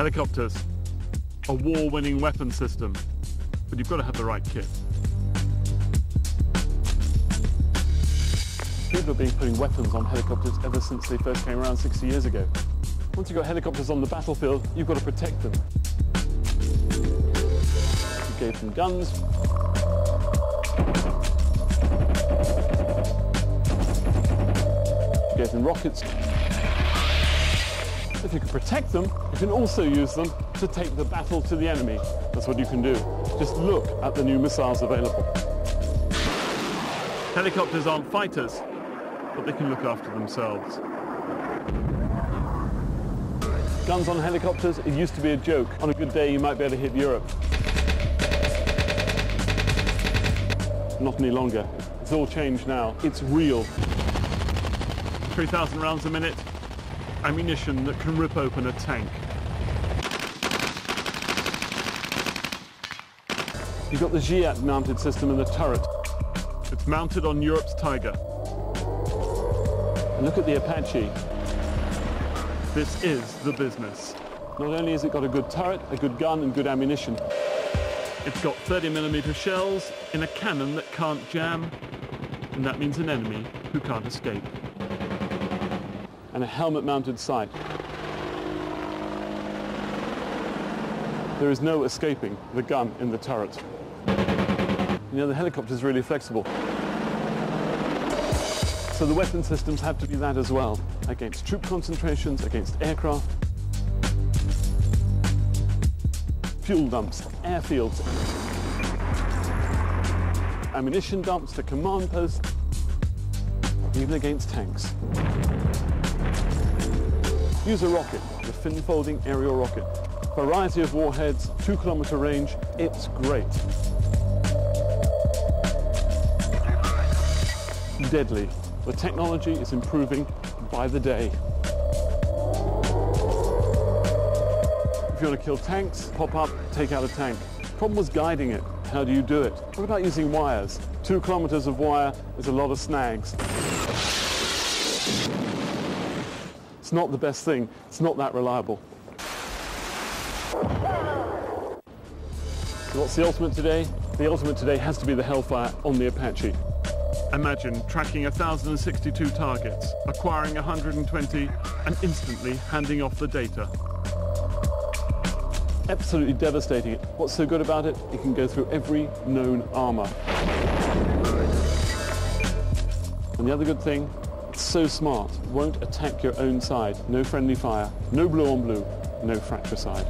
Helicopters, a war-winning weapon system, but you've got to have the right kit. People have been putting weapons on helicopters ever since they first came around 60 years ago. Once you've got helicopters on the battlefield, you've got to protect them. You gave them guns. You gave them rockets. If you can protect them, you can also use them to take the battle to the enemy. That's what you can do. Just look at the new missiles available. Helicopters aren't fighters, but they can look after themselves. Guns on helicopters, it used to be a joke. On a good day, you might be able to hit Europe. Not any longer. It's all changed now. It's real. 3,000 rounds a minute, ammunition that can rip open a tank. You've got the GIAT mounted system in the turret. It's mounted on Europe's Tiger. And look at the Apache. This is the business. Not only has it got a good turret, a good gun and good ammunition, it's got 30 millimeter shells in a cannon that can't jam, and that means an enemy who can't escape. And a helmet-mounted sight. There is no escaping the gun in the turret. You know, the helicopter is really flexible. So the weapon systems have to be that as well, against troop concentrations, against aircraft, fuel dumps, airfields, ammunition dumps, the command posts, even against tanks. Use a rocket, the fin-folding aerial rocket. Variety of warheads, two kilometer range, it's great. Deadly. The technology is improving by the day. If you want to kill tanks, pop up, take out a tank. Problem was guiding it. How do you do it? What about using wires? Two kilometers of wire is a lot of snags. It's not the best thing. It's not that reliable. So what's the ultimate today? The ultimate today has to be the Hellfire on the Apache. Imagine tracking 1,062 targets, acquiring 120 and instantly handing off the data. Absolutely devastating. What's so good about it? It can go through every known armour. And the other good thing, so smart, won't attack your own side. No friendly fire, no blue on blue, no fratricide.